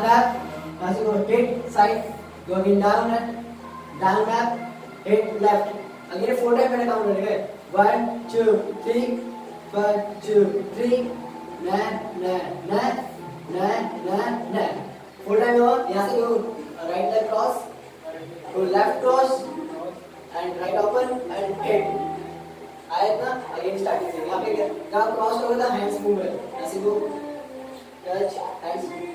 Tap. As you go hit side. Go again down and down tap. Hit left. Again four time मैंने count करेंगे. One, two, three. One, two, three. Na na na na na na. Four time हो. यहाँ से you right leg cross. to left cross and right open and hit. आया ना again starting से यहाँ पे क्या cross करोगे तो हैंड्स मूव है ऐसे गो touch hands